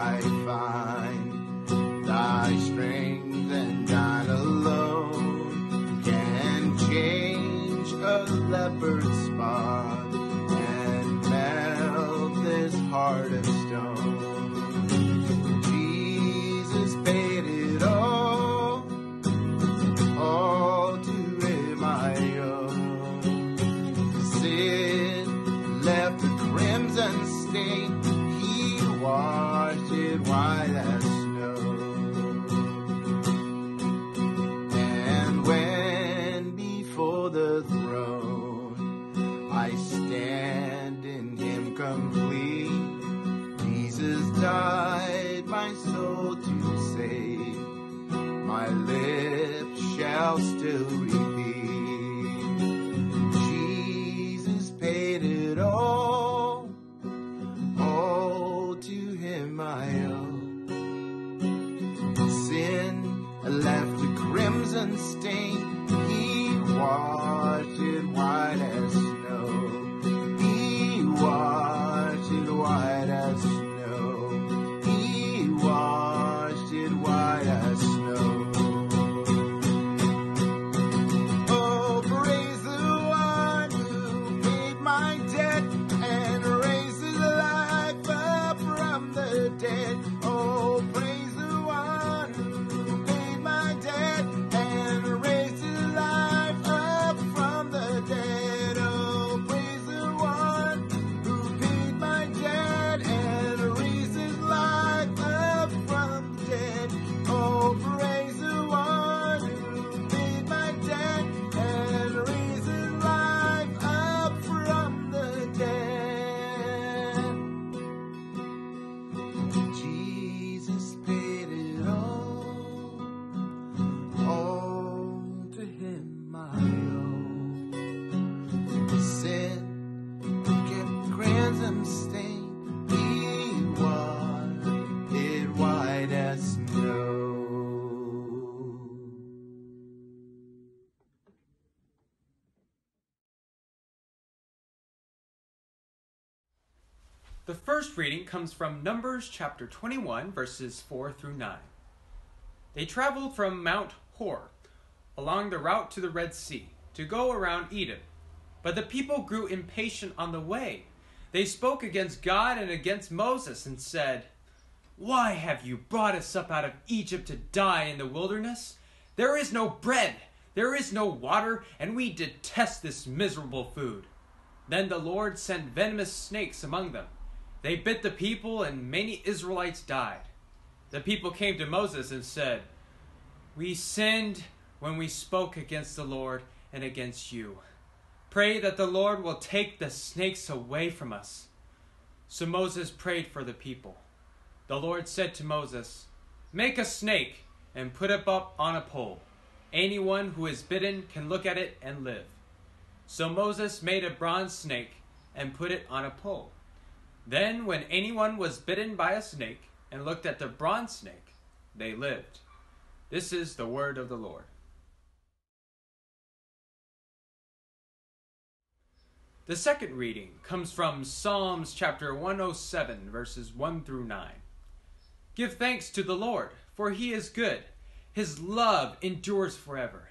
indeed shall still repeat. The first reading comes from Numbers chapter 21, verses 4 through 9. They traveled from Mount Hor along the route to the Red Sea to go around Edom. But the people grew impatient on the way. They spoke against God and against Moses and said, Why have you brought us up out of Egypt to die in the wilderness? There is no bread, there is no water, and we detest this miserable food. Then the Lord sent venomous snakes among them. They bit the people, and many Israelites died. The people came to Moses and said, We sinned when we spoke against the Lord and against you. Pray that the Lord will take the snakes away from us. So Moses prayed for the people. The Lord said to Moses, Make a snake and put it up on a pole. Anyone who is bitten can look at it and live. So Moses made a bronze snake and put it on a pole. Then, when anyone was bitten by a snake and looked at the bronze snake, they lived. This is the word of the Lord. The second reading comes from Psalms chapter 107, verses 1 through 9. Give thanks to the Lord, for he is good. His love endures forever.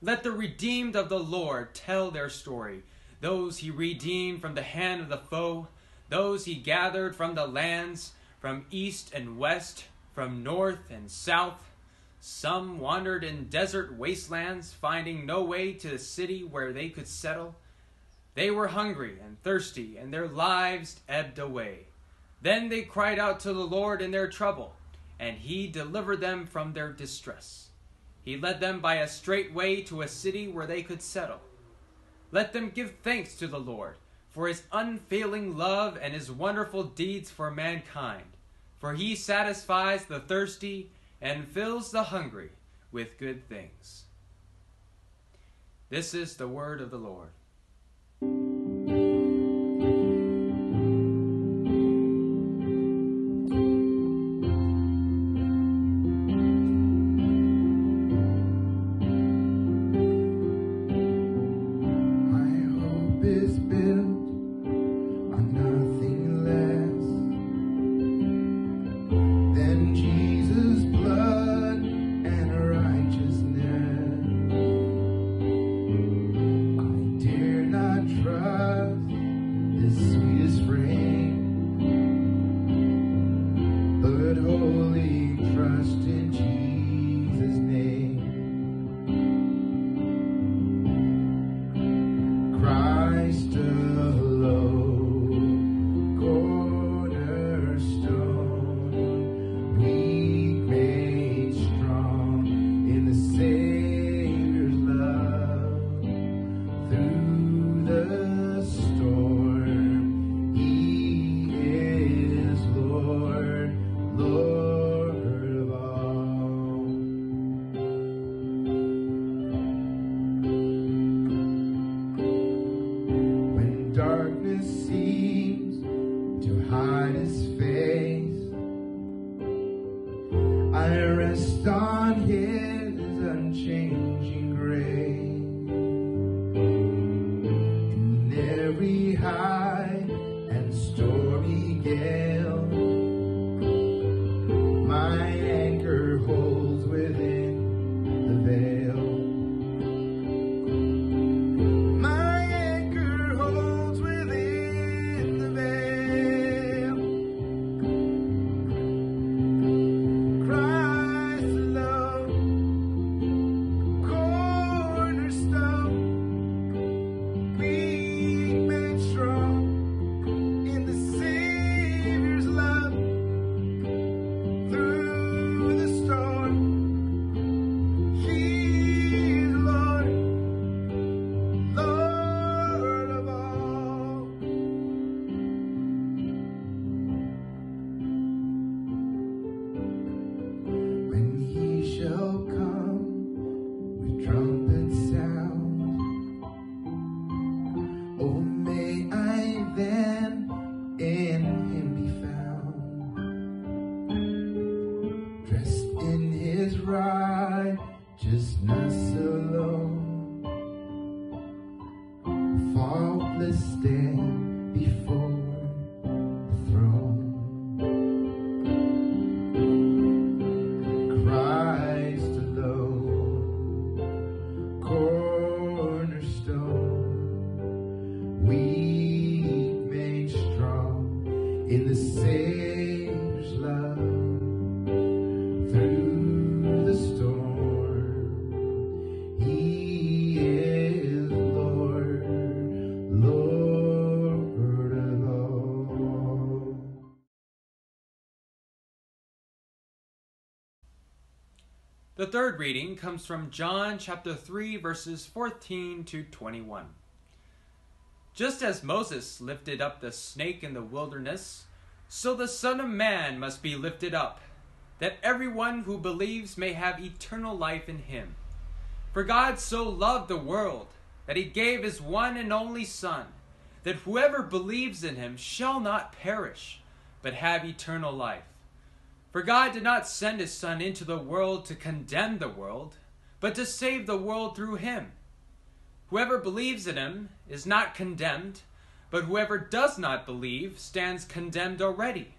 Let the redeemed of the Lord tell their story. Those he redeemed from the hand of the foe, those he gathered from the lands, from east and west, from north and south. Some wandered in desert wastelands, finding no way to the city where they could settle. They were hungry and thirsty, and their lives ebbed away. Then they cried out to the Lord in their trouble, and he delivered them from their distress. He led them by a straight way to a city where they could settle. Let them give thanks to the Lord for his unfailing love and his wonderful deeds for mankind. For he satisfies the thirsty and fills the hungry with good things. This is the word of the Lord. Hide his face, I rest on his unchanging grace. The third reading comes from John chapter 3 verses 14 to 21. Just as Moses lifted up the snake in the wilderness, so the Son of Man must be lifted up, that everyone who believes may have eternal life in him. For God so loved the world that he gave his one and only Son, that whoever believes in him shall not perish, but have eternal life. For God did not send his Son into the world to condemn the world, but to save the world through him. Whoever believes in him is not condemned, but whoever does not believe stands condemned already,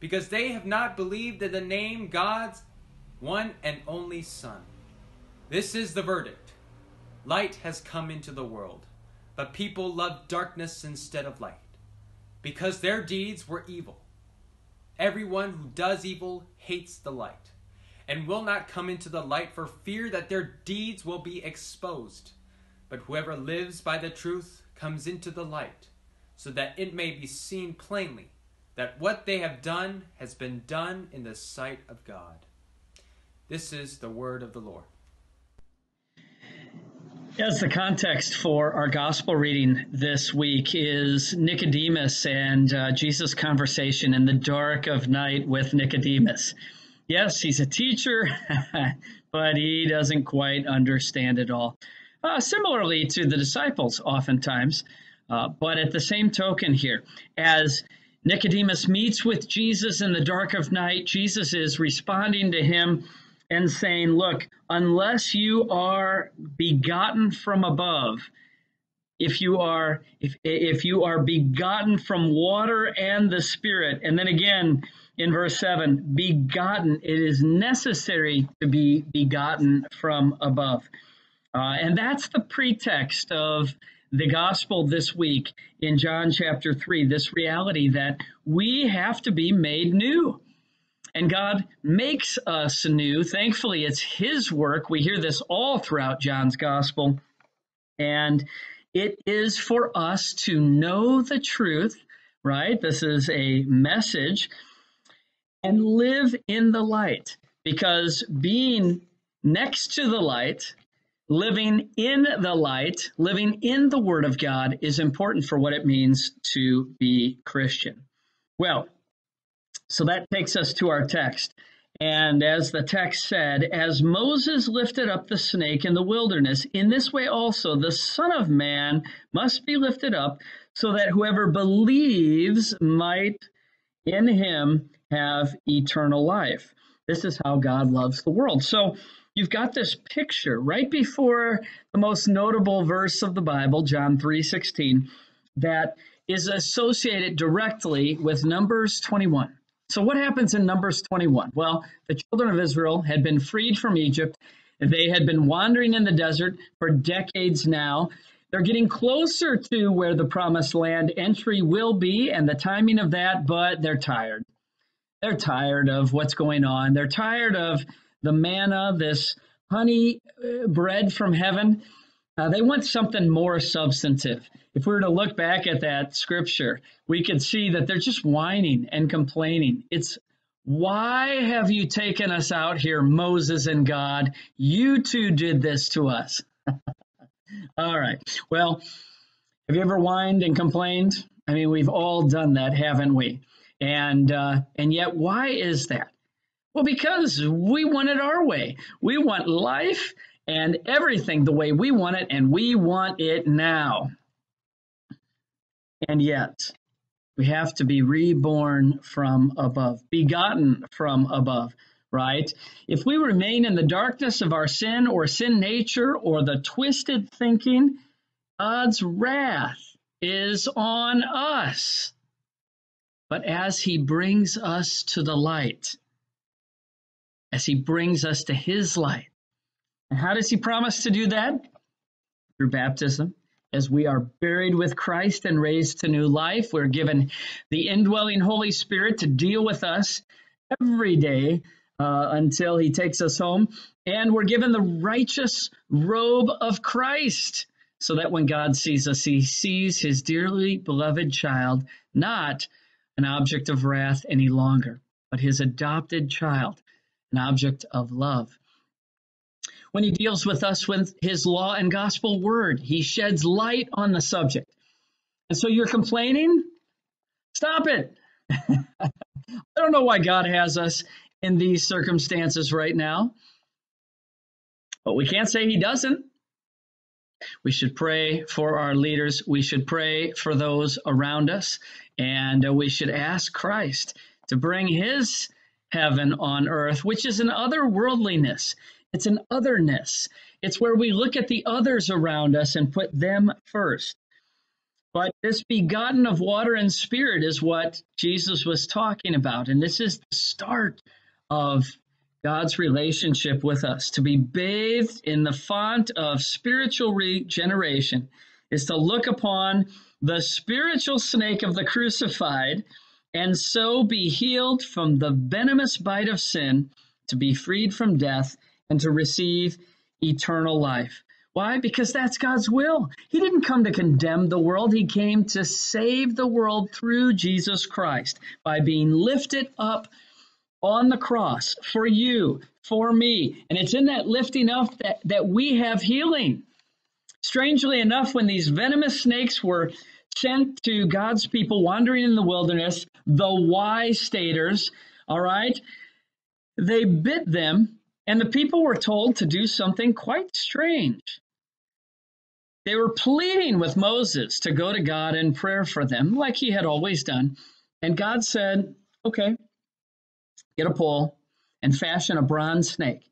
because they have not believed in the name God's one and only Son. This is the verdict Light has come into the world, but people loved darkness instead of light, because their deeds were evil. Everyone who does evil hates the light, and will not come into the light for fear that their deeds will be exposed. But whoever lives by the truth comes into the light, so that it may be seen plainly that what they have done has been done in the sight of God. This is the word of the Lord. Yes, the context for our gospel reading this week is Nicodemus and uh, Jesus' conversation in the dark of night with Nicodemus. Yes, he's a teacher, but he doesn't quite understand it all. Uh, similarly to the disciples, oftentimes. Uh, but at the same token, here, as Nicodemus meets with Jesus in the dark of night, Jesus is responding to him and saying, Look, unless you are begotten from above, if you are if if you are begotten from water and the spirit and then again in verse 7 begotten it is necessary to be begotten from above. Uh, and that's the pretext of the gospel this week in john chapter 3 this reality that we have to be made new and God makes us new. Thankfully, it's His work. We hear this all throughout John's gospel. And it is for us to know the truth, right? This is a message and live in the light because being next to the light, living in the light, living in the Word of God is important for what it means to be Christian. Well, so that takes us to our text. And as the text said, as Moses lifted up the snake in the wilderness, in this way also the Son of Man must be lifted up, so that whoever believes might in him have eternal life. This is how God loves the world. So you've got this picture right before the most notable verse of the Bible, John 3:16, that is associated directly with Numbers 21. So, what happens in Numbers 21? Well, the children of Israel had been freed from Egypt. They had been wandering in the desert for decades now. They're getting closer to where the promised land entry will be and the timing of that, but they're tired. They're tired of what's going on. They're tired of the manna, this honey uh, bread from heaven. Uh, they want something more substantive. If we were to look back at that scripture, we could see that they're just whining and complaining. It's why have you taken us out here, Moses and God? You two did this to us. all right. Well, have you ever whined and complained? I mean, we've all done that, haven't we? And uh, and yet, why is that? Well, because we want it our way. We want life and everything the way we want it, and we want it now. And yet, we have to be reborn from above, begotten from above, right? If we remain in the darkness of our sin or sin nature or the twisted thinking, God's wrath is on us. But as He brings us to the light, as He brings us to His light, and how does he promise to do that? Through baptism. As we are buried with Christ and raised to new life, we're given the indwelling Holy Spirit to deal with us every day uh, until he takes us home. And we're given the righteous robe of Christ so that when God sees us, he sees his dearly beloved child, not an object of wrath any longer, but his adopted child, an object of love when he deals with us with his law and gospel word. He sheds light on the subject. And so you're complaining? Stop it. I don't know why God has us in these circumstances right now, but we can't say he doesn't. We should pray for our leaders. We should pray for those around us. And we should ask Christ to bring his heaven on earth, which is an otherworldliness. It's an otherness. It's where we look at the others around us and put them first. But this begotten of water and spirit is what Jesus was talking about. And this is the start of God's relationship with us. To be bathed in the font of spiritual regeneration is to look upon the spiritual snake of the crucified and so be healed from the venomous bite of sin, to be freed from death and to receive eternal life. Why? Because that's God's will. He didn't come to condemn the world. He came to save the world through Jesus Christ by being lifted up on the cross for you, for me. And it's in that lifting up that, that we have healing. Strangely enough, when these venomous snakes were sent to God's people wandering in the wilderness, the wise staters, all right, they bit them, and the people were told to do something quite strange. They were pleading with Moses to go to God in prayer for them, like he had always done. And God said, Okay, get a pole and fashion a bronze snake.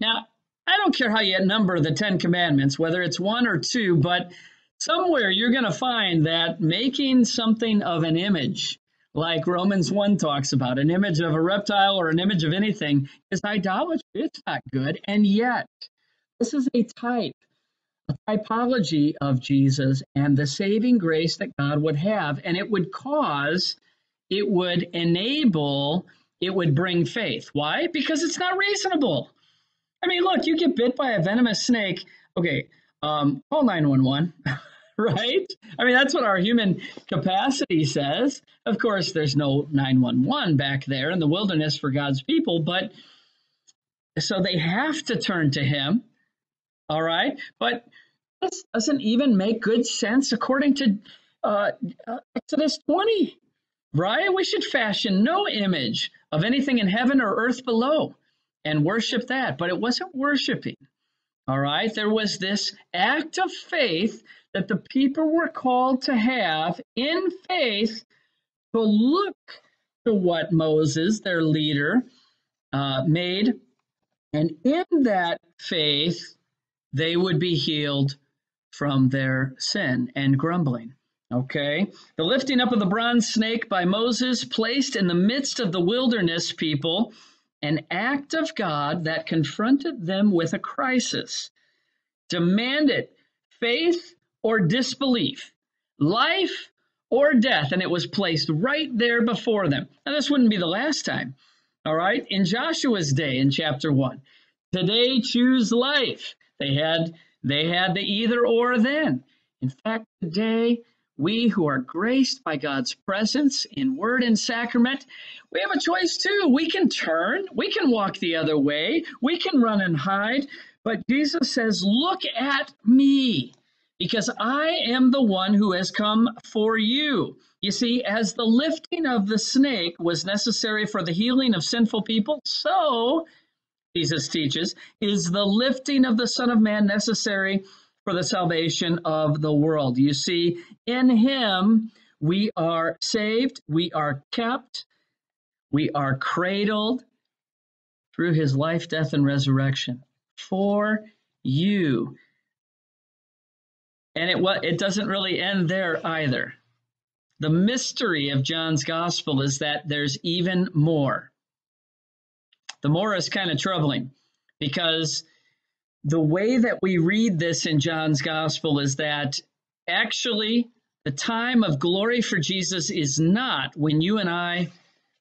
Now, I don't care how you number the Ten Commandments, whether it's one or two, but somewhere you're going to find that making something of an image, like Romans 1 talks about, an image of a reptile or an image of anything, is idolatry. It's not good. And yet, this is a type, a typology of Jesus and the saving grace that God would have. And it would cause, it would enable, it would bring faith. Why? Because it's not reasonable. I mean, look, you get bit by a venomous snake. Okay, um, call 911, right? I mean, that's what our human capacity says. Of course, there's no 911 back there in the wilderness for God's people, but so they have to turn to Him, all right? But this doesn't even make good sense according to uh, Exodus 20, right? We should fashion no image of anything in heaven or earth below and worship that. But it wasn't worshiping. All right. There was this act of faith that the people were called to have in faith to look to what Moses, their leader, uh, made. And in that faith, they would be healed from their sin and grumbling. Okay. The lifting up of the bronze snake by Moses placed in the midst of the wilderness people an act of God that confronted them with a crisis, demanded faith or disbelief, life or death, and it was placed right there before them. Now, this wouldn't be the last time, all right? In Joshua's day, in chapter one, today choose life. They had they had the either or then. In fact, today we who are graced by God's presence in word and sacrament, we have a choice too. We can turn, we can walk the other way, we can run and hide. But Jesus says, Look at me, because I am the one who has come for you. You see, as the lifting of the snake was necessary for the healing of sinful people, so, Jesus teaches, is the lifting of the Son of Man necessary for the salvation of the world. You see, in him we are saved, we are kept, we are cradled through his life, death, and resurrection for you. And it it doesn't really end there either. The mystery of John's gospel is that there's even more. The more is kind of troubling because the way that we read this in John's gospel is that actually the time of glory for Jesus is not when you and I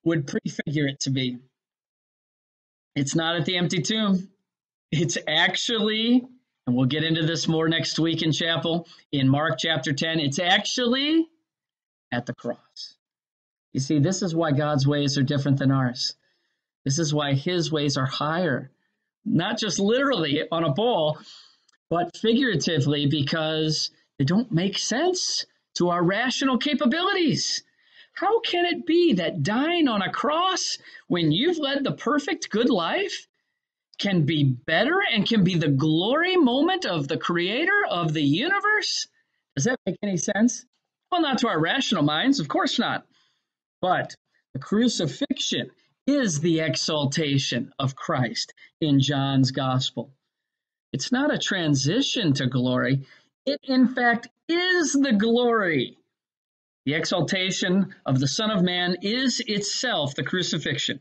would prefigure it to be. It's not at the empty tomb. It's actually, and we'll get into this more next week in chapel in Mark chapter 10, it's actually at the cross. You see, this is why God's ways are different than ours. This is why his ways are higher not just literally on a ball, but figuratively because they don't make sense to our rational capabilities. How can it be that dying on a cross when you've led the perfect good life can be better and can be the glory moment of the creator of the universe? Does that make any sense? Well, not to our rational minds, of course not. But the crucifixion is the exaltation of Christ in John's gospel. It's not a transition to glory, it in fact is the glory. The exaltation of the Son of Man is itself the crucifixion,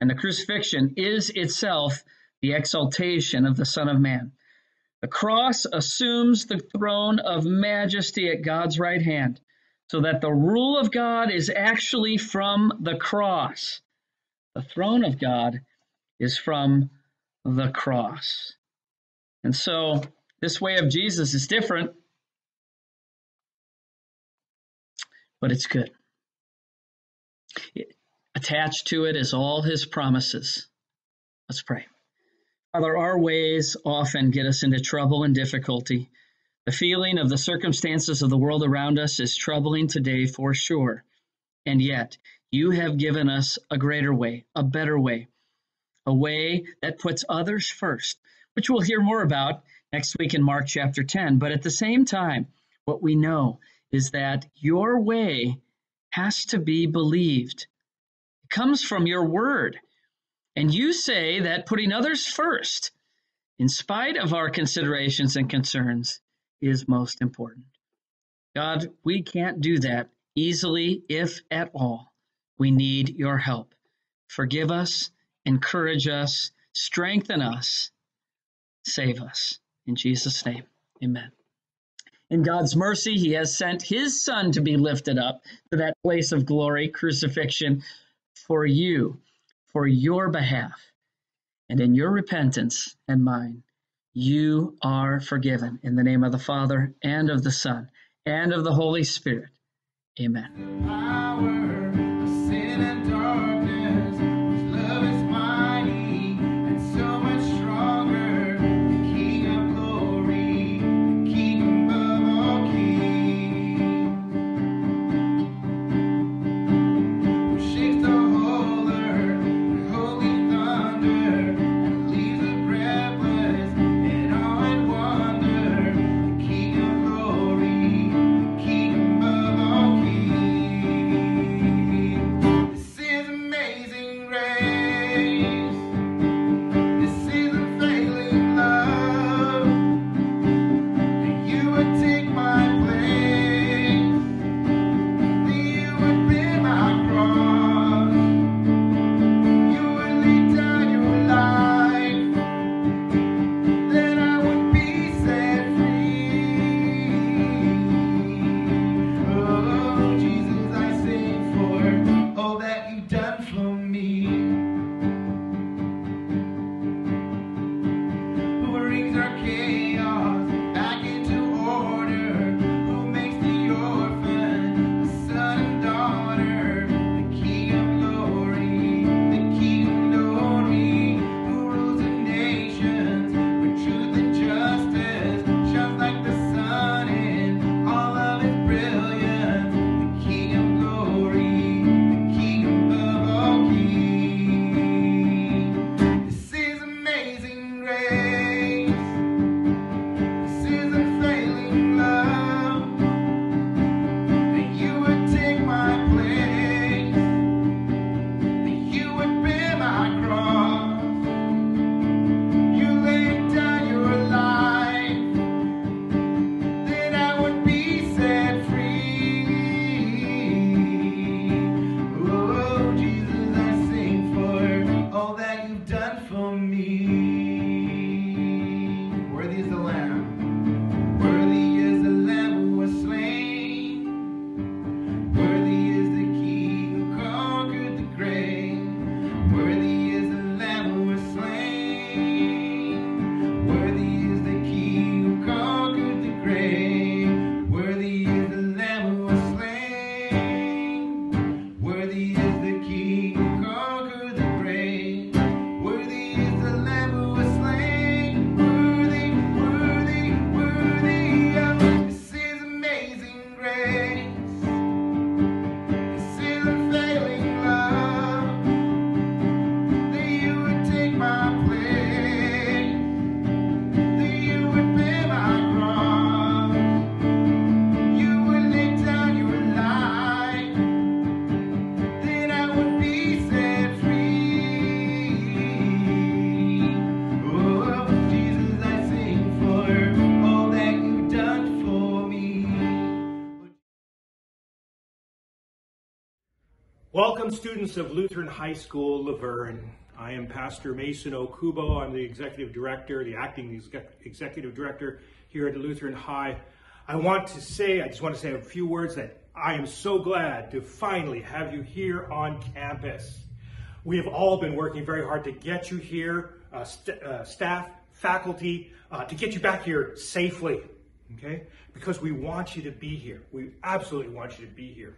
and the crucifixion is itself the exaltation of the Son of Man. The cross assumes the throne of majesty at God's right hand, so that the rule of God is actually from the cross. The throne of God is from the cross. And so this way of Jesus is different, but it's good. Attached to it is all his promises. Let's pray. Father, our ways often get us into trouble and difficulty. The feeling of the circumstances of the world around us is troubling today for sure. And yet, you have given us a greater way, a better way, a way that puts others first, which we'll hear more about next week in Mark chapter 10. But at the same time, what we know is that your way has to be believed. It comes from your word. And you say that putting others first, in spite of our considerations and concerns, is most important. God, we can't do that easily, if at all. We need your help. Forgive us, encourage us, strengthen us, save us. In Jesus' name, amen. In God's mercy, He has sent His Son to be lifted up to that place of glory, crucifixion, for you, for your behalf. And in your repentance and mine, you are forgiven. In the name of the Father, and of the Son, and of the Holy Spirit. Amen. Power Welcome, students of Lutheran High School, La Verne. I am Pastor Mason Okubo. I'm the executive director, the acting exec- executive director here at Lutheran High. I want to say, I just want to say a few words that I am so glad to finally have you here on campus. We have all been working very hard to get you here, uh, st- uh, staff, faculty, uh, to get you back here safely, okay? Because we want you to be here. We absolutely want you to be here.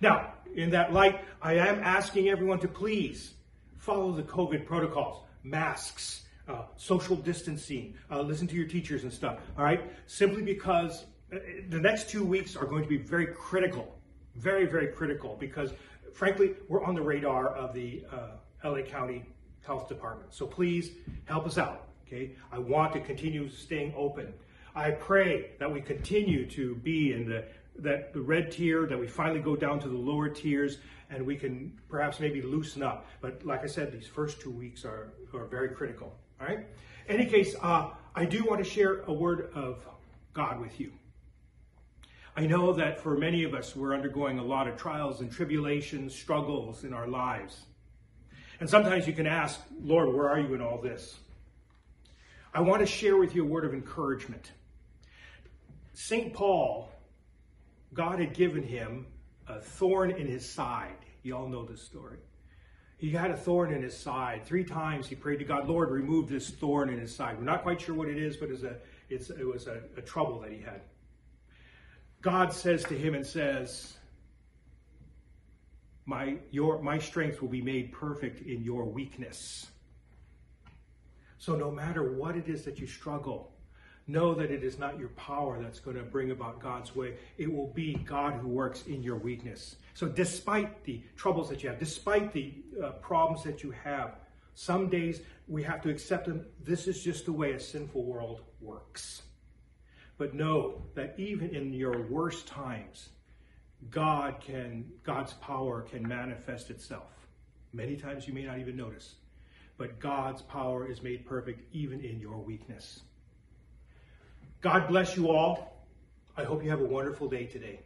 Now, in that light, I am asking everyone to please follow the COVID protocols, masks, uh, social distancing, uh, listen to your teachers and stuff. All right, simply because uh, the next two weeks are going to be very critical, very very critical because frankly we're on the radar of the uh, LA County Health Department. So please help us out. Okay, I want to continue staying open. I pray that we continue to be in the that the red tier, that we finally go down to the lower tiers, and we can perhaps maybe loosen up. But like I said, these first two weeks are, are very critical. All right. Any case, uh, I do want to share a word of God with you. I know that for many of us, we're undergoing a lot of trials and tribulations, struggles in our lives. And sometimes you can ask, Lord, where are you in all this? I want to share with you a word of encouragement. St. Paul, God had given him a thorn in his side. You all know this story. He had a thorn in his side. Three times he prayed to God, Lord, remove this thorn in his side. We're not quite sure what it is, but it's a, it's, it was a, a trouble that he had. God says to him and says, my, your, my strength will be made perfect in your weakness. So no matter what it is that you struggle, know that it is not your power that's going to bring about God's way. It will be God who works in your weakness. So despite the troubles that you have, despite the uh, problems that you have, some days we have to accept them. This is just the way a sinful world works. But know that even in your worst times, God can, God's power can manifest itself. Many times you may not even notice, but God's power is made perfect even in your weakness. God bless you all. I hope you have a wonderful day today.